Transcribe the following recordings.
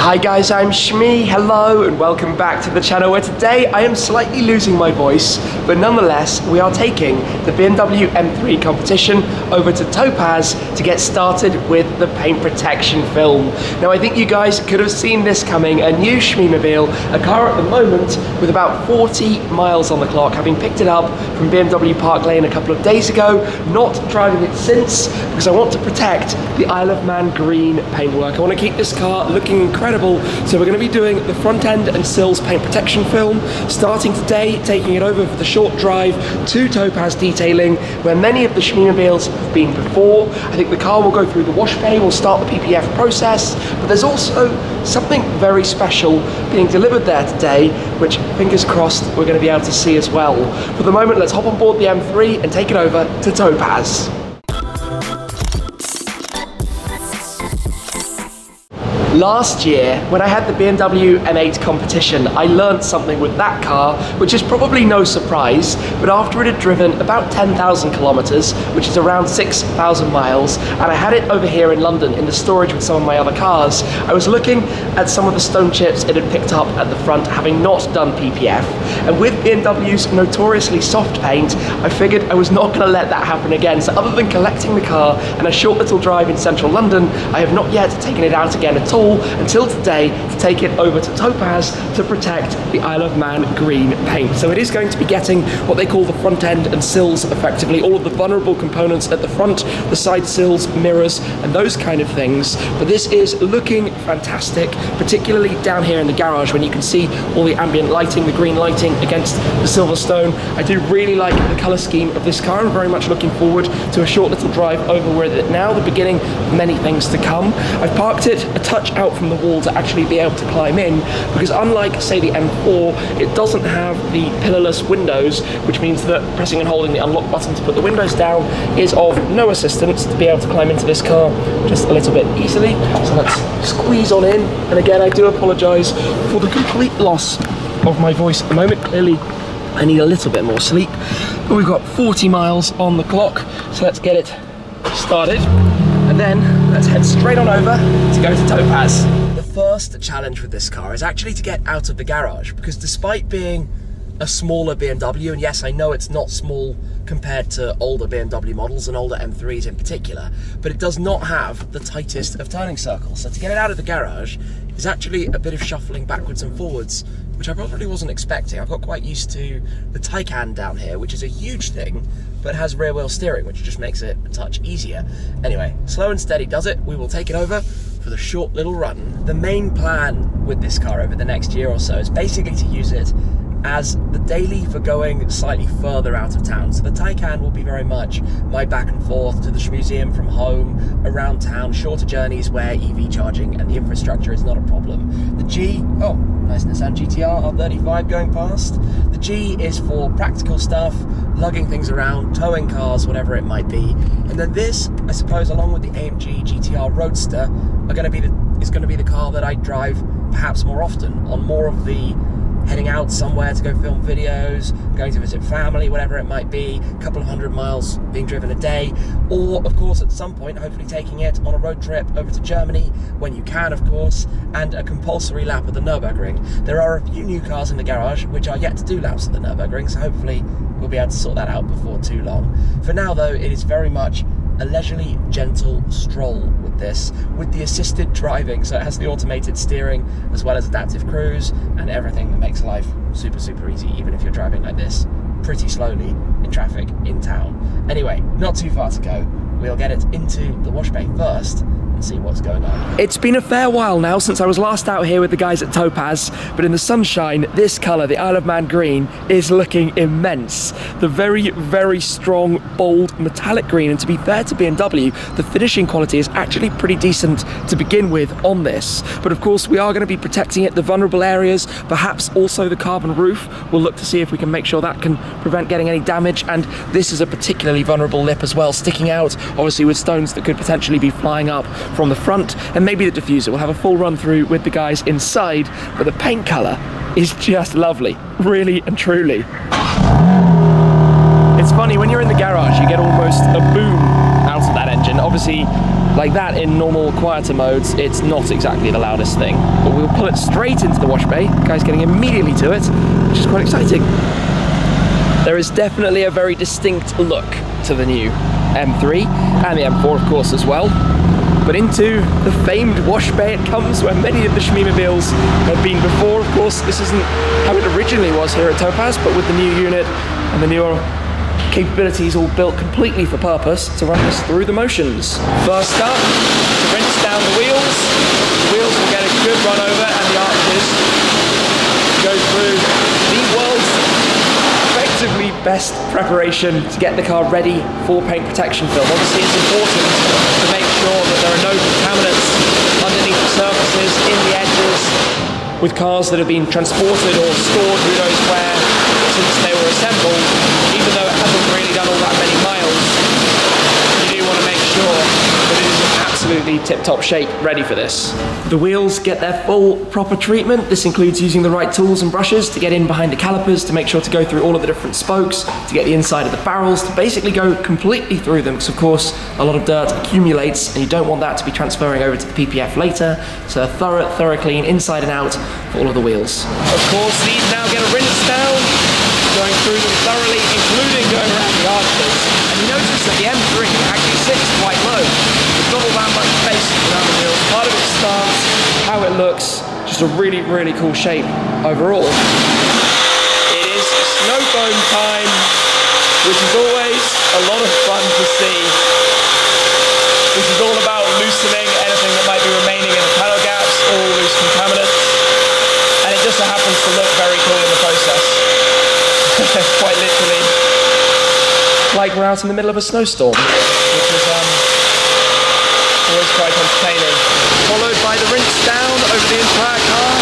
Hi guys, I'm Shmee, hello and welcome back to the channel where today I am slightly losing my voice, but nonetheless we are taking the BMW M3 competition over to Topaz to get started with the paint protection film. Now I think you guys could have seen this coming, a new Shmeemobile, a car at the moment with about 40 miles on the clock, having picked it up from BMW Park Lane a couple of days ago, not driving it since, because I want to protect the Isle of Man green paintwork. I want to keep this car looking incredible so we're going to be doing the front end and sills paint protection film, starting today, taking it over for the short drive to Topaz Detailing, where many of the Shmeemobiles have been before. I think the car will go through the wash bay, we'll start the PPF process, but there's also something very special being delivered there today, which fingers crossed we're going to be able to see as well. For the moment, let's hop on board the M3 and take it over to Topaz. Last year, when I had the BMW M8 competition, I learned something with that car, which is probably no surprise, but after it had driven about 10,000 kilometers, which is around 6,000 miles, and I had it over here in London in the storage with some of my other cars, I was looking at some of the stone chips it had picked up at the front, having not done PPF. And with BMW's notoriously soft paint, I figured I was not going to let that happen again. So other than collecting the car and a short little drive in central London, I have not yet taken it out again at all until today to take it over to Topaz to protect the Isle of Man green paint. So it is going to be getting what they call the front end and sills effectively, all of the vulnerable components at the front, the side sills, mirrors, and those kind of things. But this is looking fantastic, particularly down here in the garage when you can see all the ambient lighting, the green lighting against the silver stone. I do really like the colour scheme of this car. I'm very much looking forward to a short little drive over with it now, the beginning of many things to come. I've parked it a touch out from the wall to actually be able to climb in because unlike say the M4 it doesn't have the pillarless windows which means that pressing and holding the unlock button to put the windows down is of no assistance to be able to climb into this car just a little bit easily. So let's squeeze on in. And again I do apologise for the complete loss of my voice at the moment. Clearly I need a little bit more sleep. But we've got 40 miles on the clock so let's get it started then let's head straight on over to go to Topaz. The first challenge with this car is actually to get out of the garage because despite being a smaller BMW, and yes, I know it's not small compared to older BMW models and older M3s in particular, but it does not have the tightest of turning circles. So to get it out of the garage is actually a bit of shuffling backwards and forwards which I probably wasn't expecting. I've got quite used to the Taycan down here, which is a huge thing, but has rear wheel steering, which just makes it a touch easier. Anyway, slow and steady does it. We will take it over for the short little run. The main plan with this car over the next year or so is basically to use it as the daily for going slightly further out of town. So the Taycan will be very much my back and forth to the museum from home, around town, shorter journeys where EV charging and the infrastructure is not a problem. The G, oh, nice Nissan GTR R35 going past. The G is for practical stuff, lugging things around, towing cars, whatever it might be. And then this, I suppose, along with the AMG GTR Roadster, are going to be the is going to be the car that I drive perhaps more often on more of the heading out somewhere to go film videos, going to visit family, whatever it might be, a couple of hundred miles being driven a day, or of course at some point hopefully taking it on a road trip over to Germany when you can of course, and a compulsory lap of the Nürburgring. There are a few new cars in the garage which are yet to do laps of the Nürburgring, so hopefully we'll be able to sort that out before too long. For now though, it is very much a leisurely, gentle stroll with this, with the assisted driving. So it has the automated steering as well as adaptive cruise and everything that makes life super, super easy, even if you're driving like this pretty slowly in traffic in town. Anyway, not too far to go. We'll get it into the wash bay first and see what's going on. It's been a fair while now since I was last out here with the guys at Topaz, but in the sunshine, this colour, the Isle of Man green, is looking immense. The very, very strong, bold, metallic green, and to be fair to BMW, the finishing quality is actually pretty decent to begin with on this. But of course, we are going to be protecting it, the vulnerable areas, perhaps also the carbon roof. We'll look to see if we can make sure that can prevent getting any damage, and this is a particularly vulnerable lip as well, sticking out, obviously with stones that could potentially be flying up from the front and maybe the diffuser. We'll have a full run through with the guys inside, but the paint colour is just lovely, really and truly. It's funny, when you're in the garage, you get almost a boom out of that engine. Obviously, like that in normal quieter modes, it's not exactly the loudest thing. But we'll pull it straight into the wash bay. The guy's getting immediately to it, which is quite exciting. There is definitely a very distinct look to the new M3 and the M4 of course as well. But into the famed wash bay it comes where many of the Shmeemobiles have been before. Of course, this isn't how it originally was here at Topaz, but with the new unit and the newer capabilities all built completely for purpose to run us through the motions. First up, to rinse down the wheels. The wheels will get a good run over and the arches go through the best preparation to get the car ready for paint protection film. Obviously it's important to make sure that there are no contaminants underneath the surfaces, in the edges, with cars that have been transported or stored who knows where since they were assembled, even though it hasn't really done all that many miles, you do want to make sure that it is in absolutely tip-top shape, ready for this. The wheels get their full proper treatment. This includes using the right tools and brushes to get in behind the calipers, to make sure to go through all of the different spokes, to get the inside of the barrels, to basically go completely through them, because of course a lot of dirt accumulates and you don't want that to be transferring over to the PPF later. So a thorough, thorough clean inside and out for all of the wheels. Of course, these now get a rinse down, going through them thoroughly, including going around the arches. And you notice that the M3 actually sits quite low. There's not all that much space around the wheels. Part of its stance, how it looks, just a really, really cool shape overall. It is snow foam time, which is always a lot of fun to see. This is all about loosening anything that might be remaining in the panel gaps, all loose contaminants. And it just so happens to look very cool in the process. Quite literally. Like we're out in the middle of a snowstorm, which is um, always quite entertaining. Followed by the rinse down over the entire car,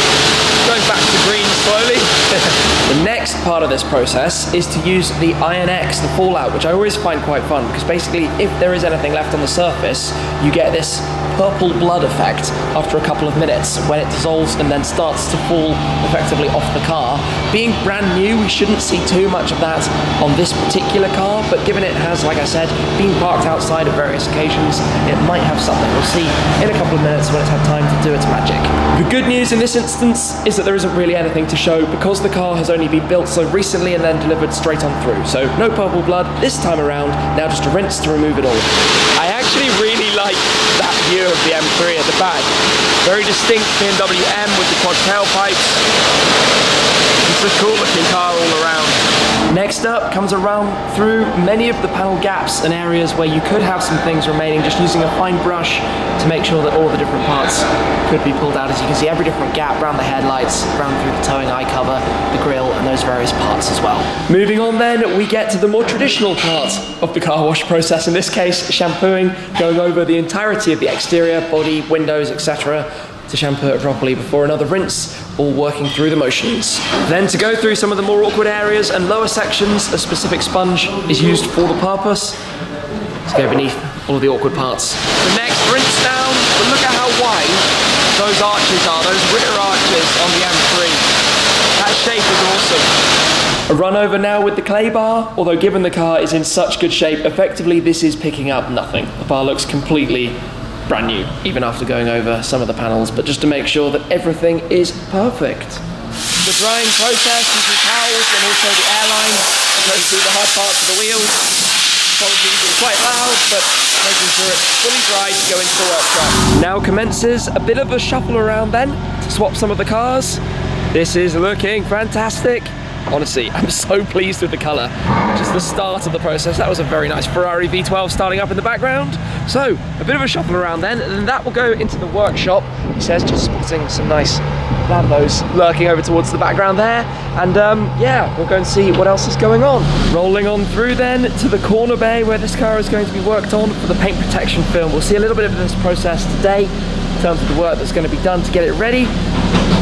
going back to green slowly. the next part of this process is to use the Iron X, the fallout, which I always find quite fun because basically, if there is anything left on the surface, you get this purple blood effect after a couple of minutes when it dissolves and then starts to fall effectively off the car. Being brand new, we shouldn't see too much of that on this particular car, but given it has, like I said, been parked outside at various occasions, it might have something. We'll see in a couple of minutes when it's had time to do its magic. The good news in this instance is that there isn't really anything to show because the car has only been built so recently and then delivered straight on through. So no purple blood this time around, now just a rinse to remove it all. I actually really like that view of the M3 at the back. Very distinct BMW M with the quad tailpipes. It's a cool looking car all around. Next up comes around through many of the panel gaps and areas where you could have some things remaining just using a fine brush to make sure that all the different parts could be pulled out. As you can see every different gap around the headlights, around through the towing eye cover, the grille and those various parts as well. Moving on then, we get to the more traditional part of the car wash process, in this case shampooing, going over the entirety of the exterior, body, windows, etc to shampoo it properly before another rinse, all working through the motions. Then to go through some of the more awkward areas and lower sections, a specific sponge is used for the purpose to go beneath all of the awkward parts. The next rinse down, but look at how wide those arches are, those rear arches on the M3. That shape is awesome. A run over now with the clay bar, although given the car is in such good shape, effectively this is picking up nothing. The bar looks completely brand new, even after going over some of the panels, but just to make sure that everything is perfect. The drying process using towels and also the airline to go through the hard parts of the wheels. Apologies, it's quite loud, but making sure it's fully dried to go into the workshop. Now commences a bit of a shuffle around then to swap some of the cars. This is looking fantastic. Honestly, I'm so pleased with the colour. Just the start of the process. That was a very nice Ferrari V12 starting up in the background. So, a bit of a shuffle around then, and that will go into the workshop. He says, just spotting some nice Lambos lurking over towards the background there. And um, yeah, we'll go and see what else is going on. Rolling on through then to the corner bay where this car is going to be worked on for the paint protection film. We'll see a little bit of this process today in terms of the work that's going to be done to get it ready.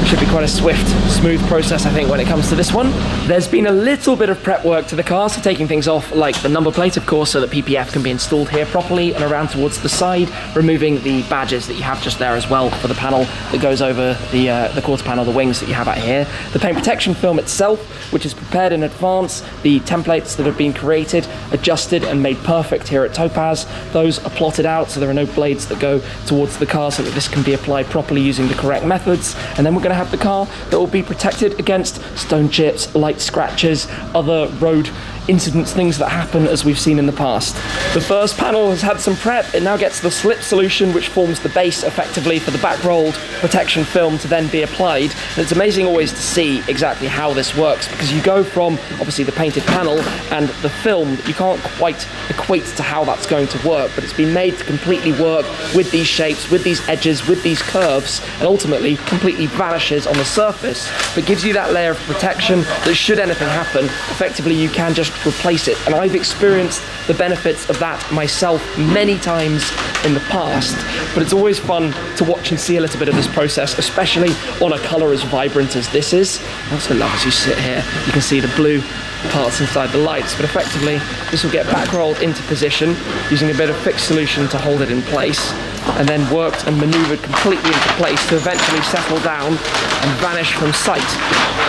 Should be quite a swift, smooth process, I think, when it comes to this one. There's been a little bit of prep work to the car, so taking things off, like the number plate, of course, so that PPF can be installed here properly and around towards the side, removing the badges that you have just there as well for the panel that goes over the, uh, the quarter panel, the wings that you have out here. The paint protection film itself, which is prepared in advance, the templates that have been created, adjusted and made perfect here at Topaz, those are plotted out so there are no blades that go towards the car so that this can be applied properly using the correct methods. And then we're going to have the car that will be protected against stone chips, light scratches, other road incidents, things that happen as we've seen in the past. The first panel has had some prep. It now gets the slip solution, which forms the base effectively for the back rolled protection film to then be applied. And it's amazing always to see exactly how this works because you go from obviously the painted panel and the film, you can't quite equate to how that's going to work, but it's been made to completely work with these shapes, with these edges, with these curves, and ultimately completely vanishes on the surface, but gives you that layer of protection that should anything happen, effectively you can just replace it. And I've experienced the benefits of that myself many times in the past, but it's always fun to watch and see a little bit of this process, especially on a colour as vibrant as this is. I also love as you sit here, you can see the blue parts inside the lights, but effectively this will get back rolled into position using a bit of fixed solution to hold it in place and then worked and maneuvered completely into place to eventually settle down and vanish from sight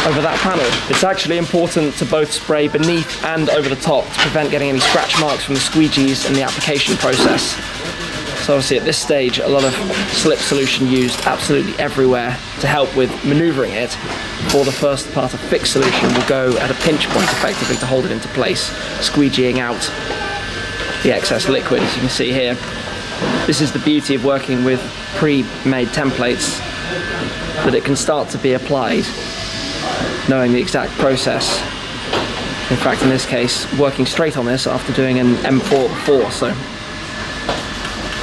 over that panel. It's actually important to both spray beneath and over the top to prevent getting any scratch marks from the squeegees in the application process. So obviously at this stage, a lot of slip solution used absolutely everywhere to help with maneuvering it. For the first part of fixed solution will go at a pinch point effectively to hold it into place, squeegeeing out the excess liquid as you can see here. This is the beauty of working with pre-made templates that it can start to be applied knowing the exact process. In fact, in this case, working straight on this after doing an M4 before, so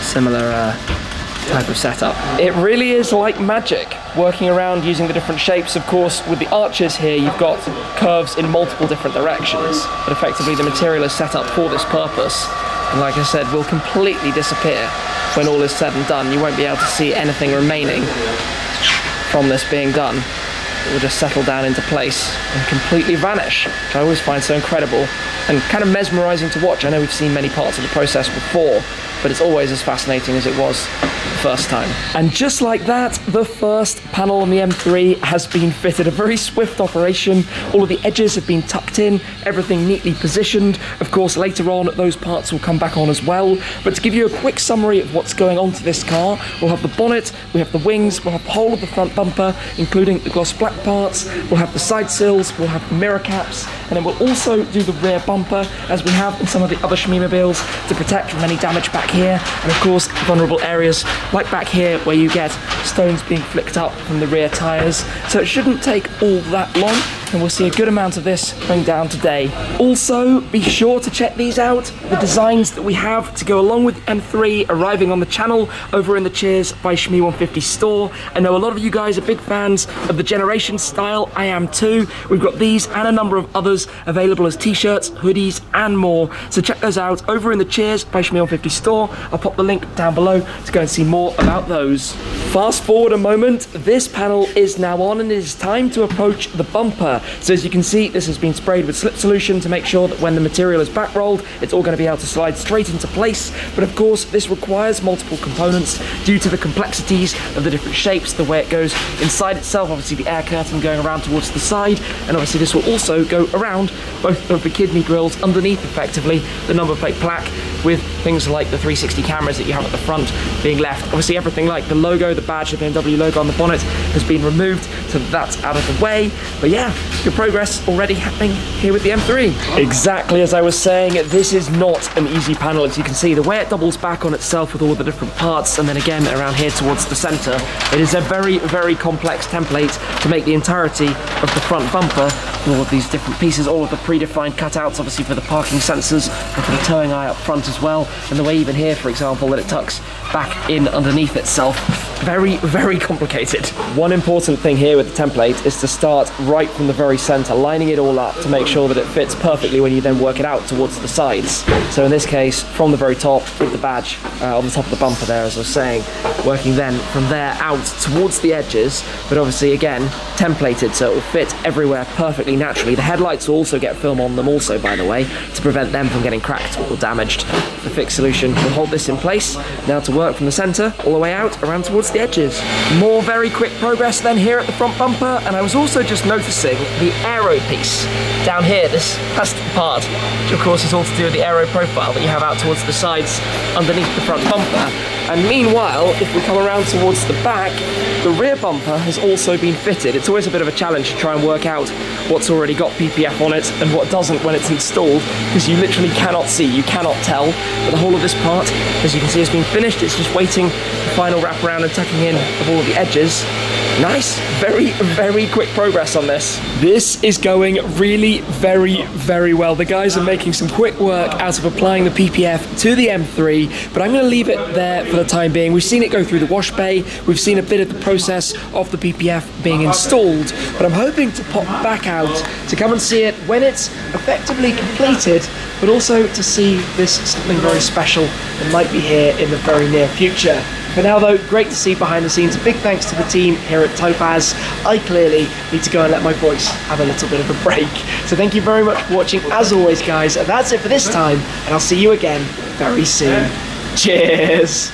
similar uh, type of setup. It really is like magic, working around using the different shapes. Of course, with the arches here, you've got curves in multiple different directions, but effectively the material is set up for this purpose. And like I said, will completely disappear when all is said and done. You won't be able to see anything remaining from this being done. It will just settle down into place and completely vanish, which I always find so incredible and kind of mesmerizing to watch. I know we've seen many parts of the process before, but it's always as fascinating as it was the first time. And just like that, the first panel on the M3 has been fitted. A very swift operation. All of the edges have been tucked in, everything neatly positioned. Of course, later on, those parts will come back on as well. But to give you a quick summary of what's going on to this car, we'll have the bonnet, we have the wings, we'll have the whole of the front bumper, including the gloss black parts, we'll have the side sills, we'll have the mirror caps, and then we'll also do the rear bumper, as we have in some of the other Shmeemobiles, to protect from any damage back here, and of course, vulnerable areas like back here where you get stones being flicked up from the rear tyres. So it shouldn't take all that long and we'll see a good amount of this going down today. Also, be sure to check these out, the designs that we have to go along with M3 arriving on the channel over in the Cheers by Shmee 150 store. I know a lot of you guys are big fans of the Generation style, I am too. We've got these and a number of others available as t-shirts, hoodies and more. So check those out over in the Cheers by Shmee 150 store. I'll pop the link down below to go and see more about those. Fast forward a moment, this panel is now on and it is time to approach the bumper. So as you can see, this has been sprayed with slip solution to make sure that when the material is back rolled, it's all going to be able to slide straight into place. But of course, this requires multiple components due to the complexities of the different shapes, the way it goes inside itself, obviously the air curtain going around towards the side, and obviously this will also go around both of the kidney grills underneath effectively the number plate plaque with things like the 360 cameras that you have at the front being left. Obviously everything like the logo, the badge, the BMW logo on the bonnet has been removed, so that's out of the way. But yeah, good progress already happening here with the M3. Exactly as I was saying, this is not an easy panel. As you can see, the way it doubles back on itself with all the different parts, and then again around here towards the center, it is a very, very complex template to make the entirety of the front bumper, all of these different pieces, all of the predefined cutouts, obviously for the parking sensors and for the towing eye up front as well, and the way even here, for example, that it tucks back in underneath itself very, very complicated. One important thing here with the template is to start right from the very center, lining it all up to make sure that it fits perfectly when you then work it out towards the sides. So in this case, from the very top with the badge uh, on the top of the bumper there, as I was saying, working then from there out towards the edges, but obviously again, templated so it will fit everywhere perfectly naturally. The headlights will also get film on them also, by the way, to prevent them from getting cracked or damaged. The fixed solution will hold this in place. Now to work from the center all the way out around towards the edges. More very quick progress then here at the front bumper, and I was also just noticing the aero piece down here, this plastic part, which of course is all to do with the aero profile that you have out towards the sides underneath the front bumper. And meanwhile, if we come around towards the back, the rear bumper has also been fitted. It's always a bit of a challenge to try and work out what's already got PPF on it and what doesn't when it's installed, because you literally cannot see, you cannot tell. But the whole of this part, as you can see, has been finished. It's just waiting the final wrap around and tucking in of all the edges. Nice, very, very quick progress on this. This is going really very, very well. The guys are making some quick work out of applying the PPF to the M3, but I'm going to leave it there for the time being. We've seen it go through the wash bay, we've seen a bit of the process of the PPF being installed, but I'm hoping to pop back out to come and see it when it's effectively completed, but also to see this something very special that might be here in the very near future. For now, though, great to see behind the scenes. Big thanks to the team here at Topaz. I clearly need to go and let my voice have a little bit of a break. So thank you very much for watching. As always, guys, that's it for this time, and I'll see you again very soon. Cheers.